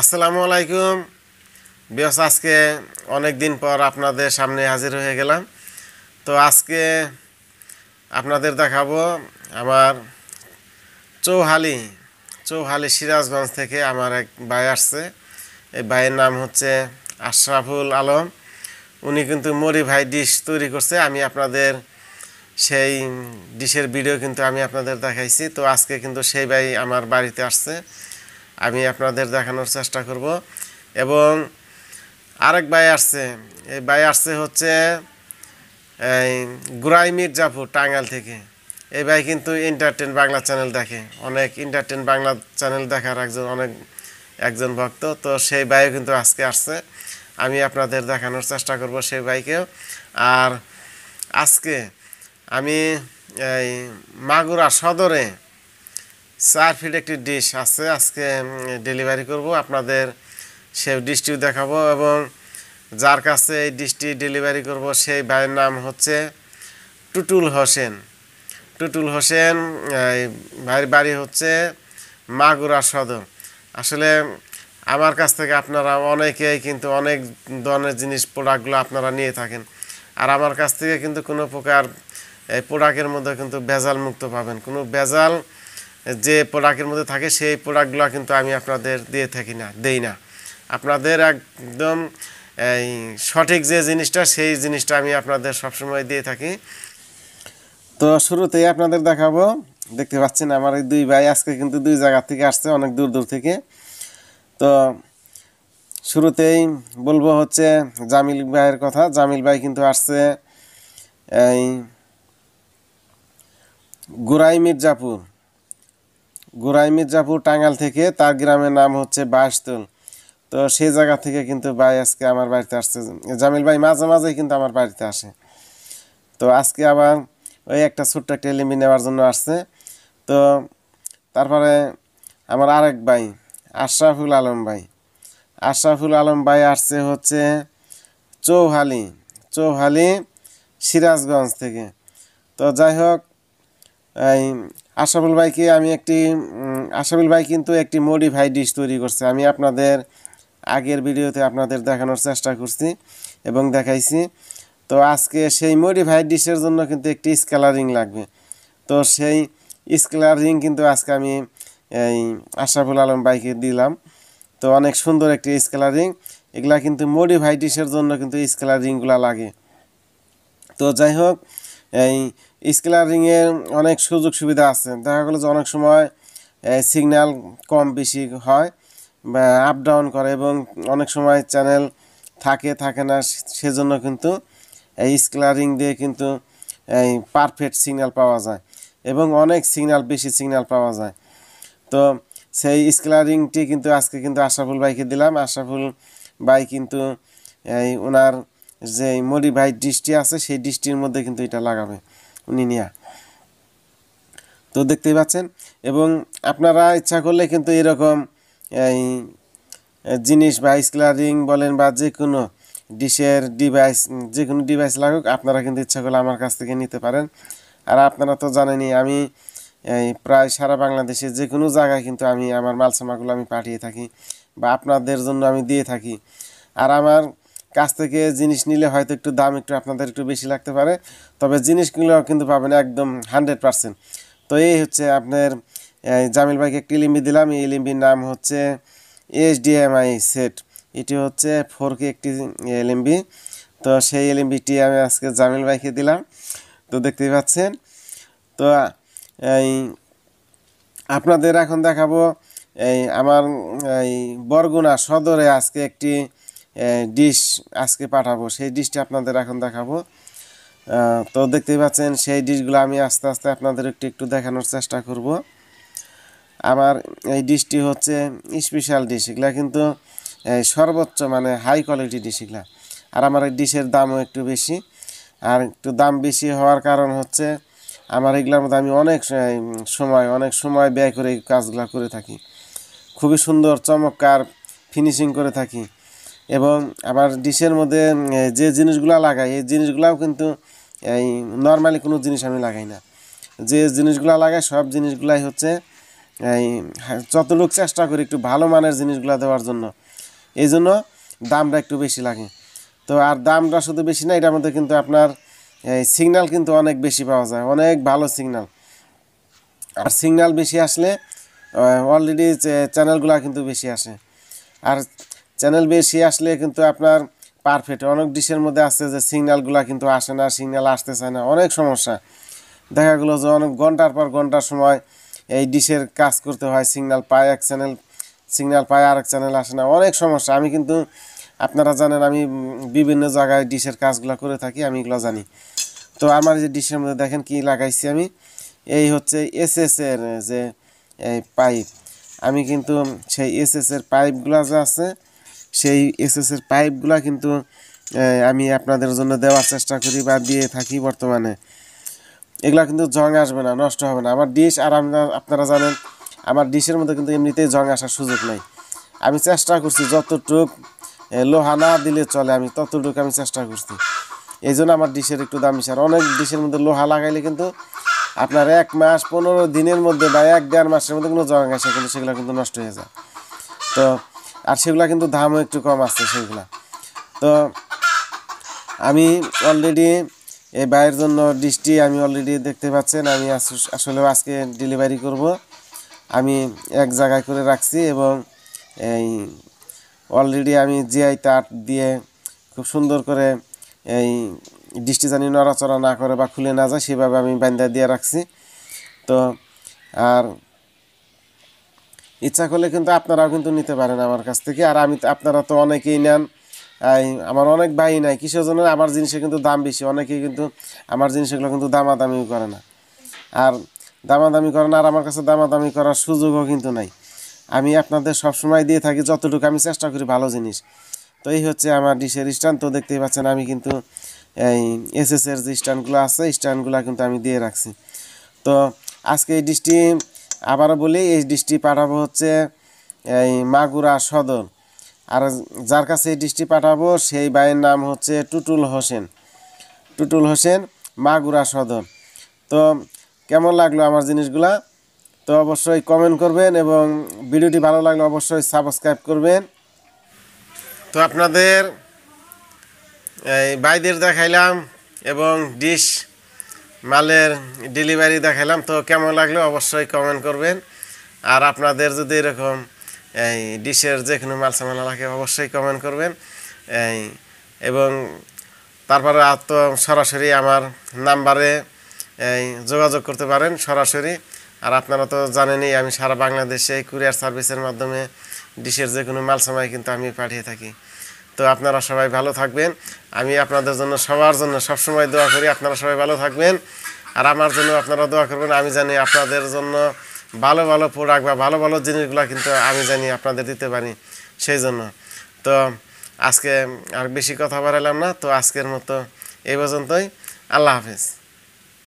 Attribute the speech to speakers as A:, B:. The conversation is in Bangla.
A: আসসালামু আলাইকুম। বিয়স, আজকে অনেক দিন পর আপনাদের সামনে হাজির হয়ে গেলাম। তো আজকে আপনাদের দেখাবো আমার চৌহালি চৌহালি সিরাজগঞ্জ থেকে আমার এক ভাই আসছে। এই ভাইয়ের নাম হচ্ছে আশরাফুল আলম। উনি কিন্তু মরি ভাই ডিশ তৈরি করছে। আমি আপনাদের সেই ডিশের ভিডিও কিন্তু আমি আপনাদের দেখাইছি। তো আজকে কিন্তু সেই ভাই আমার বাড়িতে আসছে। আমি আপনাদের দেখানোর চেষ্টা করব। এবং আরেক ভাই আসছে। এই ভাই আসছে হচ্ছে, এই গুরাই মির্জাপুর, টাঙ্গাইল থেকে। এই ভাই কিন্তু ইন্টারটেন বাংলা চ্যানেল দেখে। অনেক ইন্টারটেন বাংলা চ্যানেল দেখার একজন, অনেক একজন ভক্ত। তো সেই ভাইও কিন্তু আজকে আসছে। আমি আপনাদের দেখানোর চেষ্টা করব সেই ভাইকেও। আর আজকে আমি এই মাগুরা সদরে চার ফিট একটি ডিশ আছে, আজকে ডেলিভারি করব, আপনাদের সে ডিশটিও দেখাবো এবং যার কাছে এই ডিশটি ডেলিভারি করব, সেই ভাইয়ের নাম হচ্ছে টুটুল হোসেন। টুটুল হোসেন ভাইয়ের বাড়ি হচ্ছে মাগুরা সদর। আসলে আমার কাছ থেকে আপনারা অনেকেই কিন্তু অনেক ধরনের জিনিস প্রোডাক্টগুলো আপনারা নিয়ে থাকেন। আর আমার কাছ থেকে কিন্তু কোনো প্রকার, এই প্রোডাক্টের মধ্যে কিন্তু ভেজাল মুক্ত পাবেন। কোনো ভেজাল যে প্রোডাক্টের মধ্যে থাকে, সেই প্রোডাক্টগুলো কিন্তু আমি আপনাদের দিয়ে থাকি না, দেই না। আপনাদের একদম, এই, সঠিক যে জিনিসটা, সেই জিনিসটা আমি আপনাদের সবসময় দিয়ে থাকি। তো শুরুতেই আপনাদের দেখাবো। দেখতে পাচ্ছেন, আমার এই দুই ভাই আজকে কিন্তু দুই জায়গা থেকে আসছে, অনেক দূর দূর থেকে। তো শুরুতেই বলব হচ্ছে জামিল ভাইয়ের কথা। জামিল ভাই কিন্তু আসছে, এই গুরাই মির্জাপুর। গুরাই মির্জাপুর টাঙ্গাল থেকে তার গ্রামের নাম হচ্ছে বাঁশতল তো সেই জায়গা থেকে কিন্তু ভাই আজকে আমার বাড়িতে আসছে। জামিল ভাই মাঝে মাঝেই কিন্তু আমার বাড়িতে আসে। তো আজকে আবার ওই একটা ছোট্ট একটা এলিমি নেওয়ার জন্য আসছে। তো তারপরে আমার আরেক ভাই, আশরাফুল আলম ভাই। আশরাফুল আলম ভাই আসছে হচ্ছে চৌহালি চৌহালি সিরাজগঞ্জ থেকে। তো যাই হোক আশরাফুল ভাইকে আমি একটি আশরাফুল ভাই কিন্তু একটি মডিফাই ডিশ তৈরি করছে। আমি আপনাদের আগের ভিডিওতে আপনাদের দেখানোর চেষ্টা করছি এবং দেখাইছি। তো আজকে সেই মডিফাইড ডিশের জন্য কিন্তু একটি স্কেলারিং লাগবে। তো সেই স্কেলারিং কিন্তু আজকে আমি এই আশরাফুল আলম বাইকে দিলাম। তো অনেক সুন্দর একটি স্কেলারিং এগুলা কিন্তু মডিফাইড ডিশের জন্য কিন্তু স্কেলারিংগুলো লাগে। তো যাই হোক এই স্কেলারিংয়ের অনেক সুযোগ সুবিধা আছে। দেখা গেলো যে অনেক সময় সিগন্যাল কম বেশি হয় বা আপ ডাউন করে এবং অনেক সময় চ্যানেল থাকে থাকে না, সেজন্য কিন্তু এই স্কেলারিং দিয়ে কিন্তু এই পারফেক্ট সিগন্যাল পাওয়া যায় এবং অনেক সিগন্যাল বেশি সিগন্যাল পাওয়া যায়। তো সেই স্কেলারিংটি কিন্তু আজকে কিন্তু আশরাফুল ভাইকে দিলাম। আশরাফুল ভাই কিন্তু এই ওনার যে মডিফাইড ডিশটি আছে, সেই ডিশটির মধ্যে কিন্তু এটা লাগাবে। উনি নিয়া। তো দেখতেই পাচ্ছেন, এবং আপনারা ইচ্ছা করলে কিন্তু এরকম এই জিনিস বা স্কেলারিং বলেন বা যে কোনো ডিশের ডিভাইস যে কোনো ডিভাইস লাগুক, আপনারা কিন্তু ইচ্ছা করলে আমার কাছ থেকে নিতে পারেন। আর আপনারা তো জানেনই, আমি এই প্রায় সারা বাংলাদেশে যে কোনো জায়গায় কিন্তু আমি আমার মালসামাগুলো আমি পাঠিয়ে থাকি বা আপনাদের জন্য আমি দিয়ে থাকি। আর আমার কাছ থেকে জিনিস নিলে হয়তো একটু দাম একটু আপনাদের একটু বেশি লাগতে পারে, তবে জিনিসগুলো কিন্তু পাবেন একদম হান্ড্রেড পারসেন্ট। তো এই হচ্ছে আপনার জামিল ভাইকে একটি লিম্বি দিলাম, এই লিম্বির নাম হচ্ছে এইচডিএমআই সেট। এটি হচ্ছে ফোর কে একটি এলএমবি তো সেই এলএমবিটি আমি আজকে জামিল ভাইকে দিলাম। তো দেখতেই পাচ্ছেন, তো, এই, আপনাদের এখন দেখাবো, এই, আমার, এই, বরগুনা সদরে আজকে একটি ডিশ আজকে পাঠাবো। সেই ডিশটি আপনাদের এখন দেখাবো। তো দেখতেই পাচ্ছেন, সেই ডিশগুলো আমি আস্তে আস্তে আপনাদের একটু একটু দেখানোর চেষ্টা করব। আমার এই ডিশটি হচ্ছে স্পেশাল ডিশ। এগুলা কিন্তু সর্বোচ্চ মানে হাই কোয়ালিটি ডিশ এগুলা। আর আমার এই ডিশের দামও একটু বেশি। আর একটু দাম বেশি হওয়ার কারণ হচ্ছে, আমার এগুলোর মধ্যে আমি অনেক সময় অনেক সময় ব্যয় করে এই কাজগুলো করে থাকি। খুবই সুন্দর, চমৎকার ফিনিশিং করে থাকি। এবং আবার ডিশের মধ্যে যে জিনিসগুলো লাগাই, এই জিনিসগুলাও কিন্তু, এই নর্মালি কোনো জিনিস আমি লাগাই না। যে জিনিসগুলো লাগাই, সব জিনিসগুলাই হচ্ছে, এই যতটুকু চেষ্টা করি একটু ভালো মানের জিনিসগুলো দেওয়ার জন্য। এই জন্য দামটা একটু বেশি লাগে। তো আর দামটা শুধু বেশি না, এটার মধ্যে কিন্তু আপনার, এই সিগন্যাল কিন্তু অনেক বেশি পাওয়া যায়, অনেক ভালো সিগন্যাল আর সিগন্যাল বেশি আসলে অলরেডি চ্যানেলগুলো কিন্তু বেশি আসে। আর চ্যানেল বেশি আসলে কিন্তু আপনার পারফেক্ট অনেক ডিশের মধ্যে আসছে যে সিগন্যালগুলো কিন্তু আসে না, সিগন্যাল আসতে চায় না। অনেক সমস্যা। দেখা গেলো যে অনেক ঘণ্টার পর ঘণ্টার সময় এই ডিশের কাজ করতে হয়, সিগন্যাল পায় এক চ্যানেল, সিগন্যাল পায় আরেক চ্যানেল আসে না। অনেক সমস্যা। আমি কিন্তু, আপনারা জানেন আমি বিভিন্ন জায়গায় ডিশের কাজগুলো করে থাকি, আমি এগুলো জানি। তো আমার যে ডিশের মধ্যে দেখেন কি লাগাইছি আমি। এই হচ্ছে এসএস এর যে, এই পাইপ আমি কিন্তু সেই এসএস এর পাইপগুলো যে আছে সেই এসএস এর পাইপগুলো কিন্তু আমি আপনাদের জন্য দেওয়ার চেষ্টা করি বা দিয়ে থাকি বর্তমানে। এগুলা কিন্তু জং আসবে না, নষ্ট হবে না। আমার ডিশ আর আপনারা জানেন, আমার ডিশের মধ্যে কিন্তু এমনিতেই জং আসার সুযোগ নাই। আমি চেষ্টা করছি যতটুক লোহা না দিলে চলে, আমি ততটুকু আমি চেষ্টা করছি। এই জন্য আমার ডিশের একটু দাম আর অনেক ডিশের মধ্যে লোহা লাগাইলে কিন্তু আপনার এক মাস, পনেরো দিনের মধ্যে বা এক দেড় মাসের মধ্যে কোনো জং আসে, কিন্তু সেগুলো কিন্তু নষ্ট হয়ে যায়। তো আর সেগুলা কিন্তু দামও একটু কম আসছে সেগুলা। তো আমি অলরেডি এই ভাইয়ের জন্য ডিশটি আমি অলরেডি দেখতে পাচ্ছেন, আমি আস- আসলে আজকে ডেলিভারি করব। আমি এক জায়গায় করে রাখছি এবং এই অলরেডি আমি জিআই তার দিয়ে খুব সুন্দর করে এই ডিশটি জানি নড়াচড়া না করে বা খুলে না যায়, সেভাবে আমি বান্ধা দিয়ে রাখছি। তো আর ইচ্ছা করলে কিন্তু আপনারাও কিন্তু নিতে পারেন আমার কাছ থেকে। আর আমি আপনারা তো অনেকেই নেন। আমার অনেক ভাই নাই। কিসের জন্য? আমার জিনিসের কিন্তু দাম বেশি। অনেকেই কিন্তু আমার জিনিসগুলো কিন্তু দামাদামি করে না। আর দামাদামি করে না আর আমার কাছে দামাদামি করার সুযোগও কিন্তু নাই। আমি আপনাদের সবসময় দিয়ে থাকি, যতটুকু আমি চেষ্টা করি ভালো জিনিস। তো এই হচ্ছে আমার ডিশের স্ট্যান্ড। তো দেখতেই পাচ্ছেন আমি কিন্তু এই এসএস এর যে স্ট্যান্ডগুলো আছে স্ট্যান্ডগুলো কিন্তু আমি দিয়ে রাখছি। তো আজকে এই ডিশটি আবারও বলি, এই ডিশটি পাঠাবো হচ্ছে, এই মাগুরা সদর। আর যার কাছে এই ডিশটি পাঠাবো, সেই ভাইয়ের নাম হচ্ছে টুটুল হোসেন। টুটুল হোসেন, মাগুরা সদর। তো কেমন লাগল আমার জিনিসগুলা? তো অবশ্যই কমেন্ট করবেন এবং ভিডিওটি ভালো লাগলে অবশ্যই সাবস্ক্রাইব করবেন। তো আপনাদের, এই ভাইদের দেখাইলাম এবং ডিশ মালের ডেলিভারি দেখালাম তো কেমন লাগল অবশ্যই কমেন্ট করবেন। আর আপনাদের যদি এরকম এই ডিশের যে কোনো মাল সামাল লাগে অবশ্যই কমেন্ট করবেন। এই, এবং তারপরে তো সরাসরি আমার নাম্বারে এই যোগাযোগ করতে পারেন সরাসরি। আর আপনারা তো জানেনই, আমি সারা বাংলাদেশে কুরিয়ার সার্ভিসের মাধ্যমে ডিশের যে কোনো মাল সামাই কিন্তু আমি পাঠিয়ে থাকি। তো আপনারা সবাই ভালো থাকবেন। আমি আপনাদের জন্য সবার জন্য সবসময় দোয়া করি, আপনারা সবাই ভালো থাকবেন। আর আমার জন্য আপনারা দোয়া করবেন, আমি জানি আপনাদের জন্য ভালো ভালো প্রোডাক্ট বা ভালো ভালো জিনিসগুলো কিন্তু আমি জানি আপনাদের দিতে পারি সেই জন্য। তো আজকে আর বেশি কথা বাড়ালাম না, তো আজকের মতো এই পর্যন্তই। আল্লাহ হাফিজ।